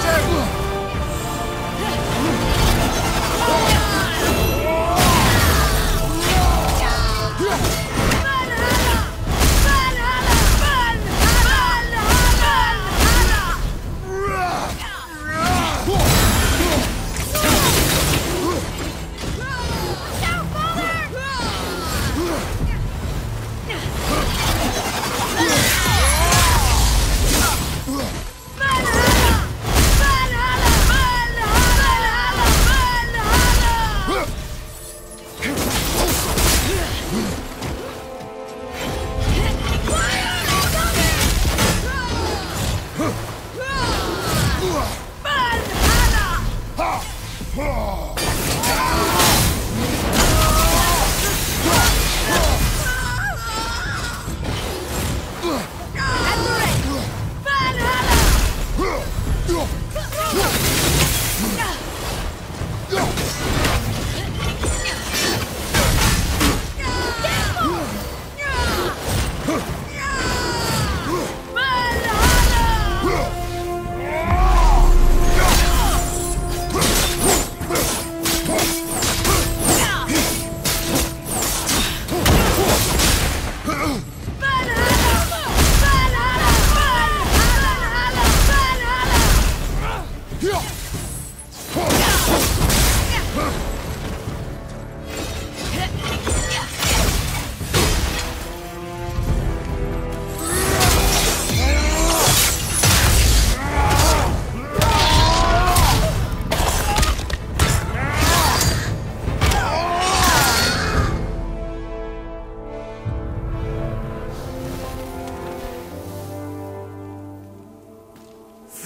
Georgia!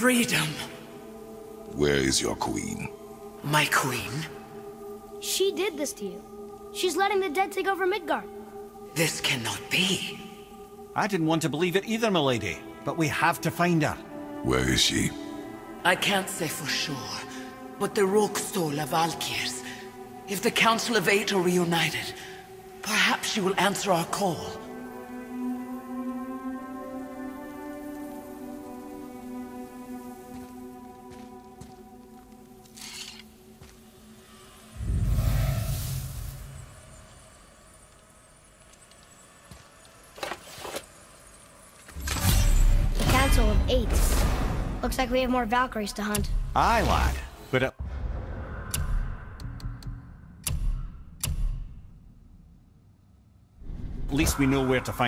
freedom. Where is your queen? My queen? She did this to you. She's letting the dead take over Midgard. This cannot be. I didn't want to believe it either, milady. But we have to find her. Where is she? I can't say for sure, but the Rokstol of Valkyrs. If the Council of Eight are reunited, perhaps she will answer our call. Of Eight. Looks like we have more Valkyries to hunt. Aye lad. But uh, at least we know where to find